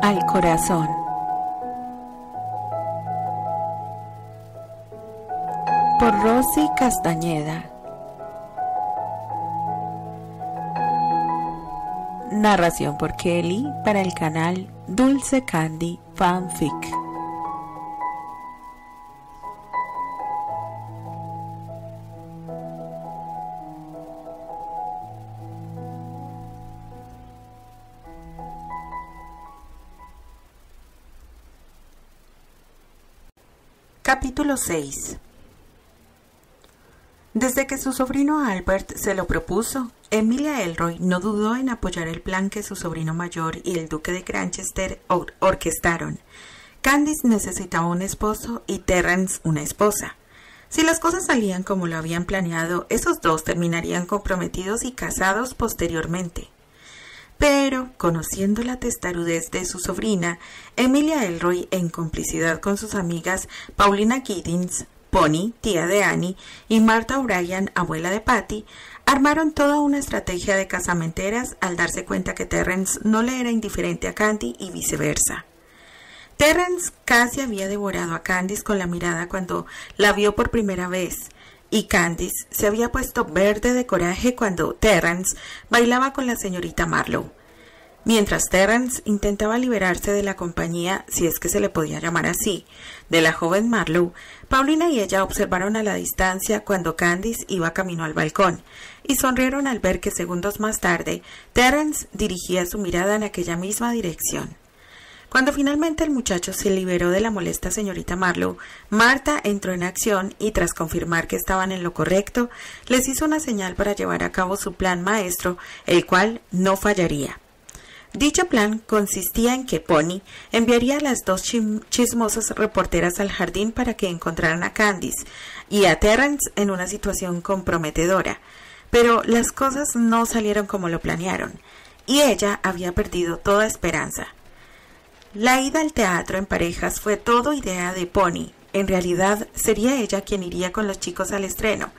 Al corazón. Por Rosy Castañeda. Narración por Kelly para el canal Dulce Candy Fanfic. Capítulo 6 Desde que su sobrino Albert se lo propuso, Emilia Elroy no dudó en apoyar el plan que su sobrino mayor y el duque de Granchester orquestaron. Candice necesitaba un esposo y Terence una esposa. Si las cosas salían como lo habían planeado, esos dos terminarían comprometidos y casados posteriormente. Pero, conociendo la testarudez de su sobrina, Emilia Elroy, en complicidad con sus amigas Paulina Giddins, Pony, tía de Annie, y Martha O'Brien, abuela de Patty, armaron toda una estrategia de casamenteras al darse cuenta que Terrence no le era indiferente a Candy y viceversa. Terrence casi había devorado a Candice con la mirada cuando la vio por primera vez, y Candice se había puesto verde de coraje cuando Terence bailaba con la señorita Marlowe. Mientras Terence intentaba liberarse de la compañía, si es que se le podía llamar así, de la joven Marlowe, Paulina y ella observaron a la distancia cuando Candice iba camino al balcón, y sonrieron al ver que segundos más tarde Terence dirigía su mirada en aquella misma dirección. Cuando finalmente el muchacho se liberó de la molesta señorita Marlowe, Marta entró en acción y tras confirmar que estaban en lo correcto, les hizo una señal para llevar a cabo su plan maestro, el cual no fallaría. Dicho plan consistía en que Pony enviaría a las dos chismosas reporteras al jardín para que encontraran a Candice y a Terence en una situación comprometedora. Pero las cosas no salieron como lo planearon, y ella había perdido toda esperanza. La ida al teatro en parejas fue todo idea de Pony. En realidad sería ella quien iría con los chicos al estreno,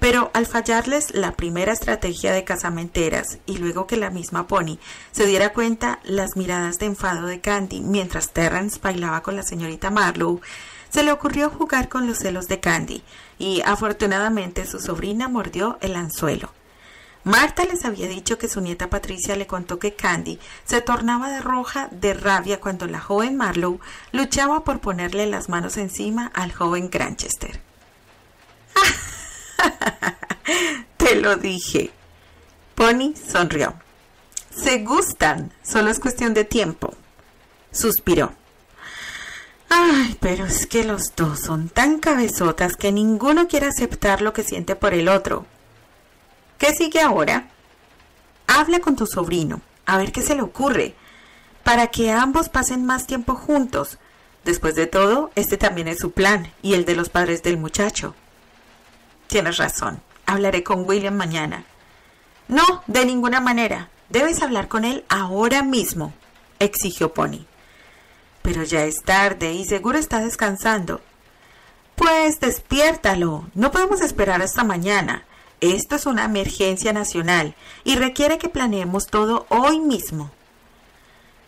pero al fallarles la primera estrategia de casamenteras y luego que la misma Pony se diera cuenta las miradas de enfado de Candy mientras Terrence bailaba con la señorita Marlowe, se le ocurrió jugar con los celos de Candy y afortunadamente su sobrina mordió el anzuelo. Marta les había dicho que su nieta Patricia le contó que Candy se tornaba de roja de rabia cuando la joven Marlowe luchaba por ponerle las manos encima al joven Granchester. Te lo dije. Pony sonrió. Se gustan, solo es cuestión de tiempo. Suspiró. Ay, pero es que los dos son tan cabezotas que ninguno quiere aceptar lo que siente por el otro. ¿Qué sigue ahora? Habla con tu sobrino, a ver qué se le ocurre, para que ambos pasen más tiempo juntos. Después de todo, este también es su plan y el de los padres del muchacho. Tienes razón, hablaré con William mañana. No, de ninguna manera. Debes hablar con él ahora mismo, exigió Pony. Pero ya es tarde y seguro está descansando. Pues despiértalo. No podemos esperar hasta mañana. Esto es una emergencia nacional y requiere que planeemos todo hoy mismo.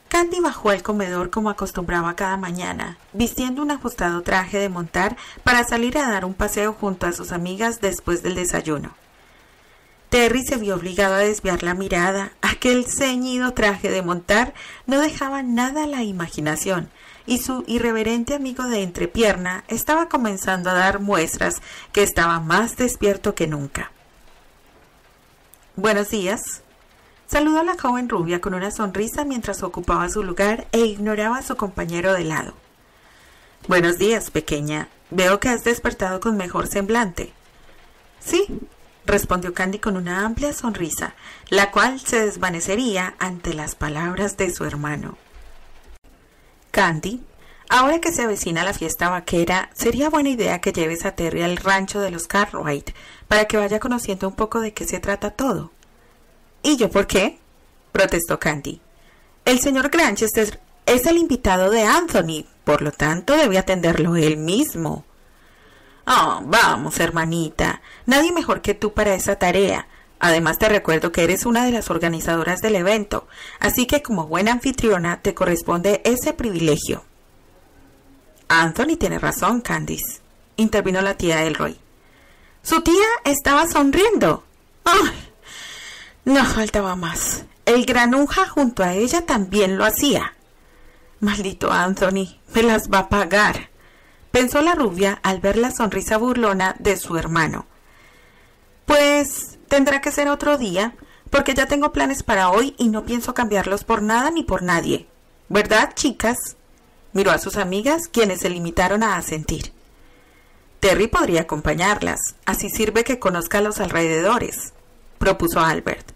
Candy bajó al comedor como acostumbraba cada mañana, vistiendo un ajustado traje de montar para salir a dar un paseo junto a sus amigas después del desayuno. Terry se vio obligado a desviar la mirada. Aquel ceñido traje de montar no dejaba nada a la imaginación, y su irreverente amigo de entrepierna estaba comenzando a dar muestras que estaba más despierto que nunca. Buenos días. Saludó a la joven rubia con una sonrisa mientras ocupaba su lugar e ignoraba a su compañero de lado. Buenos días, pequeña. Veo que has despertado con mejor semblante. Sí, respondió Candy con una amplia sonrisa, la cual se desvanecería ante las palabras de su hermano. Candy, ahora que se avecina la fiesta vaquera, sería buena idea que lleves a Terry al rancho de los Cartwright para que vaya conociendo un poco de qué se trata todo. ¿Y yo por qué? protestó Candy. El señor Granchester es el invitado de Anthony, por lo tanto debe atenderlo él mismo. Oh, vamos, hermanita. Nadie mejor que tú para esa tarea. Además te recuerdo que eres una de las organizadoras del evento, así que como buena anfitriona te corresponde ese privilegio. Anthony tiene razón, Candice, intervino la tía Elroy. Su tía estaba sonriendo. ¡Ay! No faltaba más. El granuja junto a ella también lo hacía. Maldito Anthony, me las va a pagar, pensó la rubia al ver la sonrisa burlona de su hermano. Pues tendrá que ser otro día, porque ya tengo planes para hoy y no pienso cambiarlos por nada ni por nadie. ¿Verdad, chicas? Miró a sus amigas, quienes se limitaron a asentir. Terry podría acompañarlas, así sirve que conozca los alrededores, propuso Albert.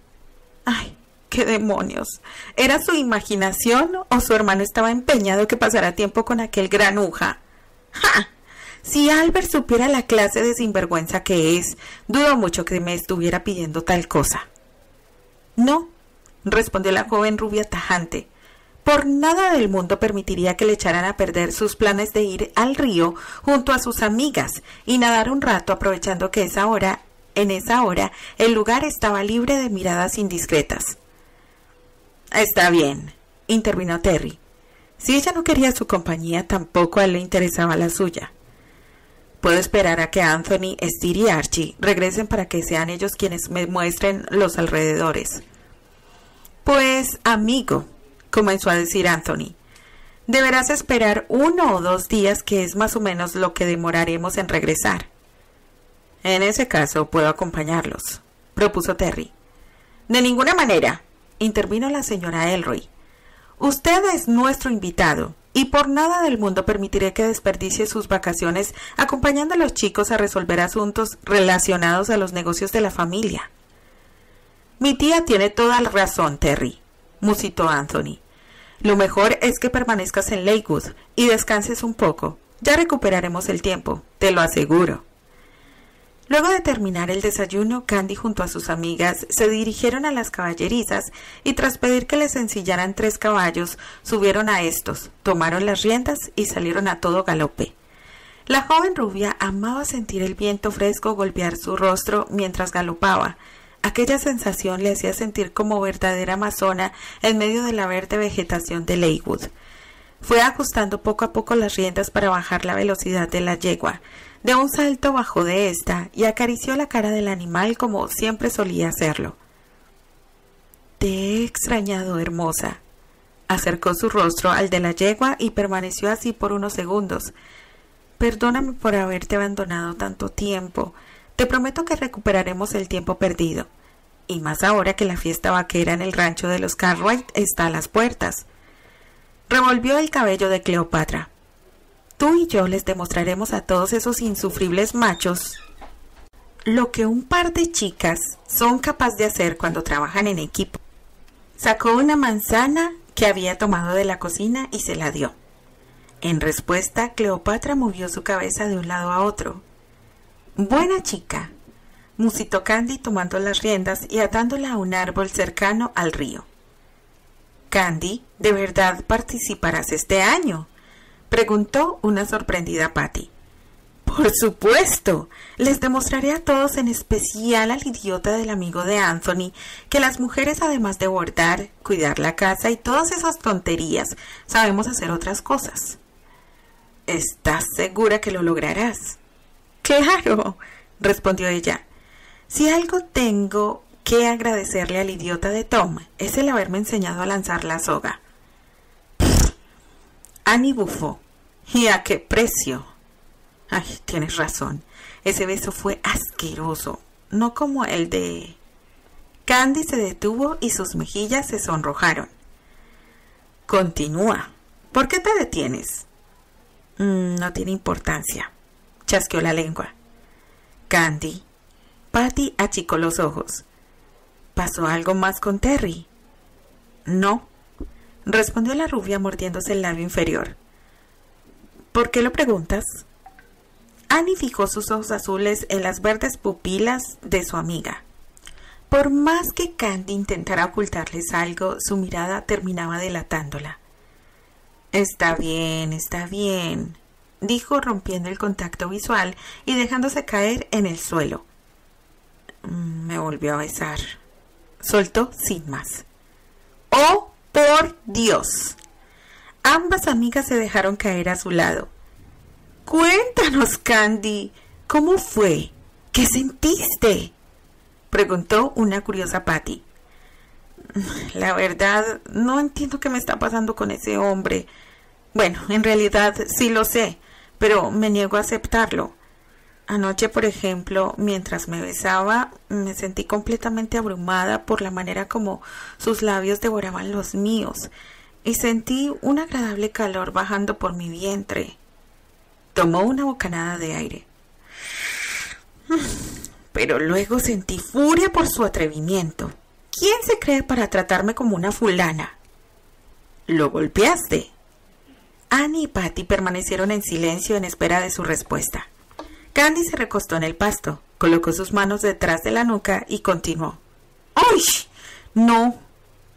Ay, qué demonios. ¿Era su imaginación o su hermano estaba empeñado que pasara tiempo con aquel granuja? ¡Ja! Si Albert supiera la clase de sinvergüenza que es, dudo mucho que me estuviera pidiendo tal cosa. No, respondió la joven rubia tajante. Por nada del mundo permitiría que le echaran a perder sus planes de ir al río junto a sus amigas y nadar un rato aprovechando que esa hora, en esa hora, el lugar estaba libre de miradas indiscretas. Está bien, intervino Terry. Si ella no quería su compañía, tampoco a él le interesaba la suya. Puedo esperar a que Anthony, Steve y Archie regresen para que sean ellos quienes me muestren los alrededores. Pues, amigo, comenzó a decir Anthony. Deberás esperar uno o dos días, que es más o menos lo que demoraremos en regresar. En ese caso puedo acompañarlos, propuso Terry. De ninguna manera, intervino la señora Elroy. Usted es nuestro invitado, y por nada del mundo permitiré que desperdicie sus vacaciones acompañando a los chicos a resolver asuntos relacionados a los negocios de la familia. Mi tía tiene toda la razón, Terry, musitó Anthony. Lo mejor es que permanezcas en Lakewood y descanses un poco. Ya recuperaremos el tiempo, te lo aseguro. Luego de terminar el desayuno, Candy junto a sus amigas se dirigieron a las caballerizas y tras pedir que les ensillaran tres caballos, subieron a estos, tomaron las riendas y salieron a todo galope. La joven rubia amaba sentir el viento fresco golpear su rostro mientras galopaba, Aquella sensación le hacía sentir como verdadera amazona en medio de la verde vegetación de Leywood. Fue ajustando poco a poco las riendas para bajar la velocidad de la yegua. De un salto bajó de ésta y acarició la cara del animal como siempre solía hacerlo. Te he extrañado, hermosa. Acercó su rostro al de la yegua y permaneció así por unos segundos. Perdóname por haberte abandonado tanto tiempo. Te prometo que recuperaremos el tiempo perdido. Y más ahora que la fiesta vaquera en el rancho de los Cartwright está a las puertas. Revolvió el cabello de Cleopatra. Tú y yo les demostraremos a todos esos insufribles machos lo que un par de chicas son capaces de hacer cuando trabajan en equipo. Sacó una manzana que había tomado de la cocina y se la dio. En respuesta, Cleopatra movió su cabeza de un lado a otro, Buena chica, musitó Candy tomando las riendas y atándola a un árbol cercano al río. Candy, ¿de verdad participarás este año? preguntó una sorprendida Patty. Por supuesto. Les demostraré a todos, en especial al idiota del amigo de Anthony, que las mujeres, además de bordar, cuidar la casa y todas esas tonterías, sabemos hacer otras cosas. ¿Estás segura que lo lograrás? Claro, respondió ella. Si algo tengo que agradecerle al idiota de Tom es el haberme enseñado a lanzar la soga. Annie bufó. ¿Y a qué precio? Ay, tienes razón. Ese beso fue asqueroso, no como el de... Candy se detuvo y sus mejillas se sonrojaron. Continúa. ¿Por qué te detienes? Mm, no tiene importancia chasqueó la lengua. Candy. Patty achicó los ojos. ¿Pasó algo más con Terry? No, respondió la rubia mordiéndose el labio inferior. ¿Por qué lo preguntas? Annie fijó sus ojos azules en las verdes pupilas de su amiga. Por más que Candy intentara ocultarles algo, su mirada terminaba delatándola. Está bien, está bien, dijo rompiendo el contacto visual y dejándose caer en el suelo. Mm, me volvió a besar. Soltó sin más. ¡Oh, por Dios! Ambas amigas se dejaron caer a su lado. Cuéntanos, Candy, ¿cómo fue? ¿Qué sentiste? preguntó una curiosa Patty. La verdad, no entiendo qué me está pasando con ese hombre. Bueno, en realidad sí lo sé, pero me niego a aceptarlo. Anoche, por ejemplo, mientras me besaba, me sentí completamente abrumada por la manera como sus labios devoraban los míos, y sentí un agradable calor bajando por mi vientre. Tomó una bocanada de aire. Pero luego sentí furia por su atrevimiento. ¿Quién se cree para tratarme como una fulana? Lo golpeaste. Annie y Patty permanecieron en silencio en espera de su respuesta. Candy se recostó en el pasto, colocó sus manos detrás de la nuca y continuó. ¡Ay! No,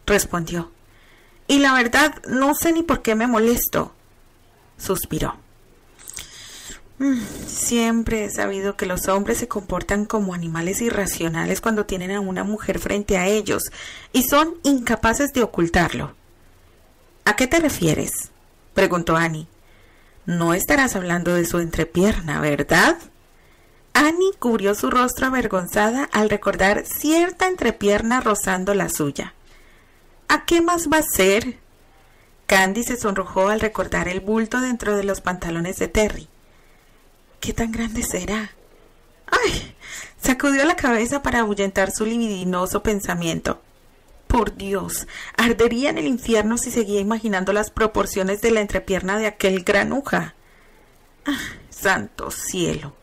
respondió. Y la verdad, no sé ni por qué me molesto. Suspiró. Mm, siempre he sabido que los hombres se comportan como animales irracionales cuando tienen a una mujer frente a ellos y son incapaces de ocultarlo. ¿A qué te refieres? Preguntó Annie. No estarás hablando de su entrepierna, ¿verdad? Annie cubrió su rostro avergonzada al recordar cierta entrepierna rozando la suya. ¿A qué más va a ser? Candy se sonrojó al recordar el bulto dentro de los pantalones de Terry. ¿Qué tan grande será? ¡Ay! Sacudió la cabeza para ahuyentar su libidinoso pensamiento. Por Dios, ardería en el infierno si seguía imaginando las proporciones de la entrepierna de aquel granuja. ¡Ah! ¡Santo cielo!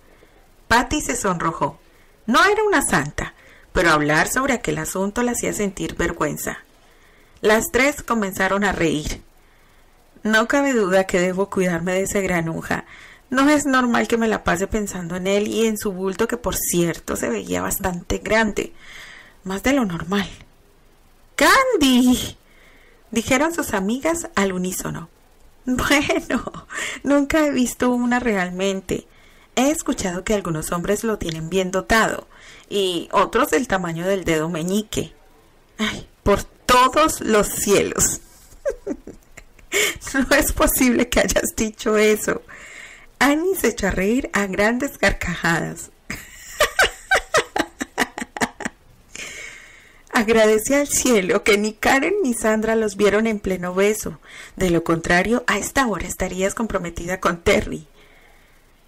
Patty se sonrojó. No era una santa, pero hablar sobre aquel asunto la hacía sentir vergüenza. Las tres comenzaron a reír. No cabe duda que debo cuidarme de ese granuja, no es normal que me la pase pensando en él y en su bulto que por cierto se veía bastante grande, más de lo normal. Candy. dijeron sus amigas al unísono. Bueno, nunca he visto una realmente. He escuchado que algunos hombres lo tienen bien dotado y otros del tamaño del dedo meñique. Ay, por todos los cielos. no es posible que hayas dicho eso. Annie se echó a reír a grandes carcajadas. Agradecí al cielo que ni Karen ni Sandra los vieron en pleno beso. De lo contrario, a esta hora estarías comprometida con Terry.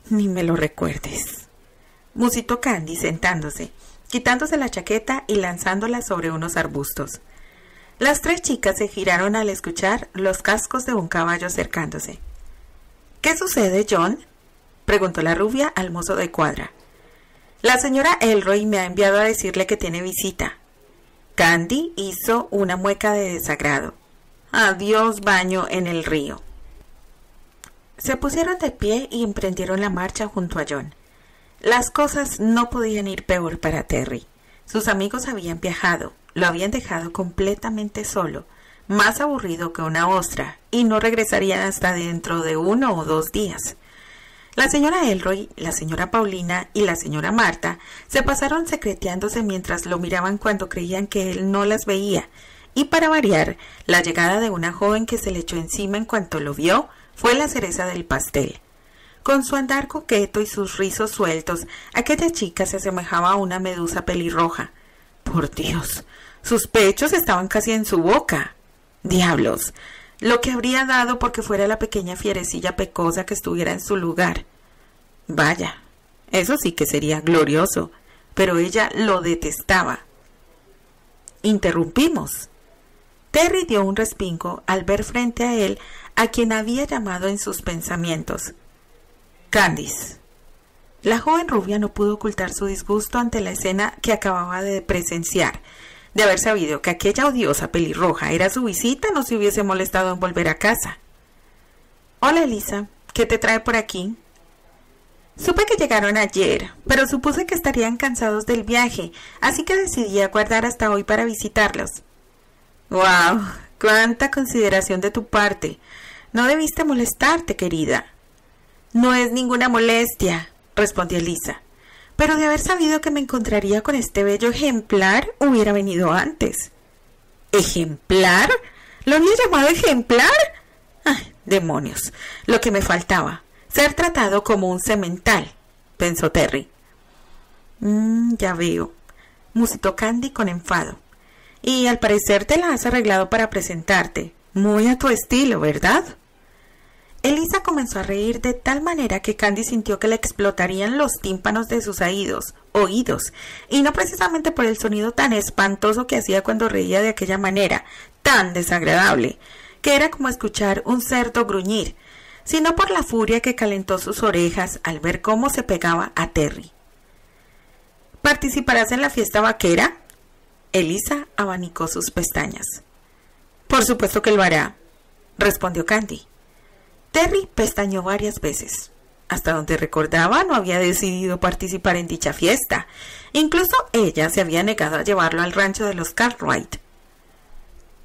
Ni me lo recuerdes. Musitó Candy sentándose, quitándose la chaqueta y lanzándola sobre unos arbustos. Las tres chicas se giraron al escuchar los cascos de un caballo acercándose. ¿Qué sucede, John? preguntó la rubia al mozo de cuadra. La señora Elroy me ha enviado a decirle que tiene visita. Candy hizo una mueca de desagrado. Adiós baño en el río. Se pusieron de pie y emprendieron la marcha junto a John. Las cosas no podían ir peor para Terry. Sus amigos habían viajado, lo habían dejado completamente solo, más aburrido que una ostra, y no regresarían hasta dentro de uno o dos días. La señora Elroy, la señora Paulina y la señora Marta se pasaron secreteándose mientras lo miraban cuando creían que él no las veía, y para variar, la llegada de una joven que se le echó encima en cuanto lo vio fue la cereza del pastel. Con su andar coqueto y sus rizos sueltos, aquella chica se asemejaba a una medusa pelirroja. Por Dios, sus pechos estaban casi en su boca. Diablos, lo que habría dado porque fuera la pequeña fierecilla pecosa que estuviera en su lugar. Vaya, eso sí que sería glorioso, pero ella lo detestaba. Interrumpimos. Terry dio un respingo al ver frente a él a quien había llamado en sus pensamientos. Candice. La joven rubia no pudo ocultar su disgusto ante la escena que acababa de presenciar de haber sabido que aquella odiosa pelirroja era su visita, no se hubiese molestado en volver a casa. Hola, Elisa. ¿Qué te trae por aquí? Supe que llegaron ayer, pero supuse que estarían cansados del viaje, así que decidí aguardar hasta hoy para visitarlos. ¡Wow! ¡Cuánta consideración de tu parte! No debiste molestarte, querida. No es ninguna molestia, respondió Elisa. Pero de haber sabido que me encontraría con este bello ejemplar, hubiera venido antes. ¿Ejemplar? ¿Lo había llamado ejemplar? ¡Ay, demonios! Lo que me faltaba. Ser tratado como un semental, pensó Terry. Mm, ya veo, musitó Candy con enfado. Y al parecer te la has arreglado para presentarte. Muy a tu estilo, ¿verdad? Elisa comenzó a reír de tal manera que Candy sintió que le explotarían los tímpanos de sus oídos, oídos, y no precisamente por el sonido tan espantoso que hacía cuando reía de aquella manera, tan desagradable, que era como escuchar un cerdo gruñir, sino por la furia que calentó sus orejas al ver cómo se pegaba a Terry. ¿Participarás en la fiesta vaquera? Elisa abanicó sus pestañas. Por supuesto que lo hará, respondió Candy. Terry pestañó varias veces. Hasta donde recordaba no había decidido participar en dicha fiesta. Incluso ella se había negado a llevarlo al rancho de los Cartwright.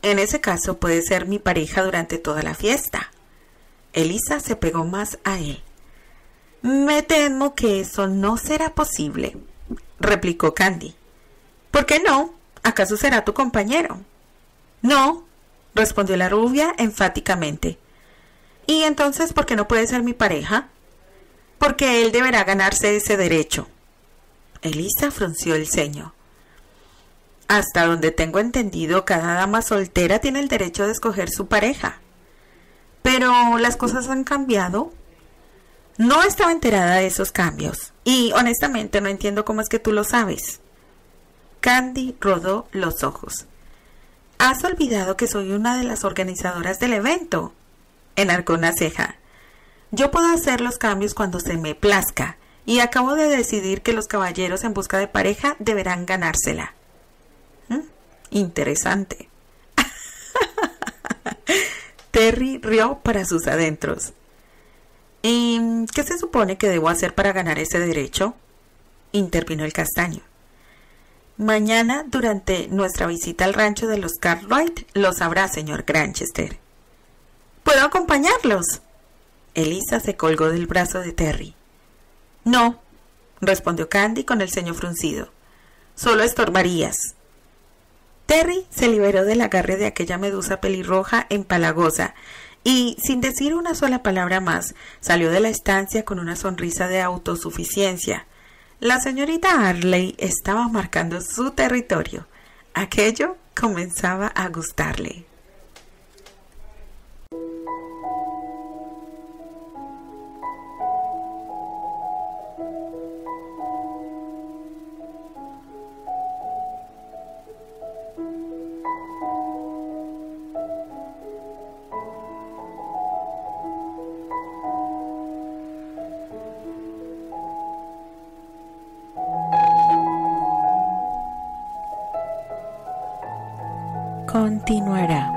En ese caso puede ser mi pareja durante toda la fiesta. Elisa se pegó más a él. Me temo que eso no será posible, replicó Candy. ¿Por qué no? ¿Acaso será tu compañero? No, respondió la rubia enfáticamente. ¿Y entonces por qué no puede ser mi pareja? Porque él deberá ganarse ese derecho. Elisa frunció el ceño. Hasta donde tengo entendido, cada dama soltera tiene el derecho de escoger su pareja. Pero las cosas han cambiado. No estaba enterada de esos cambios y honestamente no entiendo cómo es que tú lo sabes. Candy rodó los ojos. Has olvidado que soy una de las organizadoras del evento. Enarcó una ceja. Yo puedo hacer los cambios cuando se me plazca y acabo de decidir que los caballeros en busca de pareja deberán ganársela. ¿Mm? Interesante. Terry rió para sus adentros. ¿Y qué se supone que debo hacer para ganar ese derecho? intervino el castaño. Mañana, durante nuestra visita al rancho de los Cartwright, lo sabrá, señor Granchester. ¿Puedo acompañarlos? Elisa se colgó del brazo de Terry. No, respondió Candy con el ceño fruncido. Solo estorbarías. Terry se liberó del agarre de aquella medusa pelirroja empalagosa y, sin decir una sola palabra más, salió de la estancia con una sonrisa de autosuficiencia. La señorita Harley estaba marcando su territorio. Aquello comenzaba a gustarle. Continuará.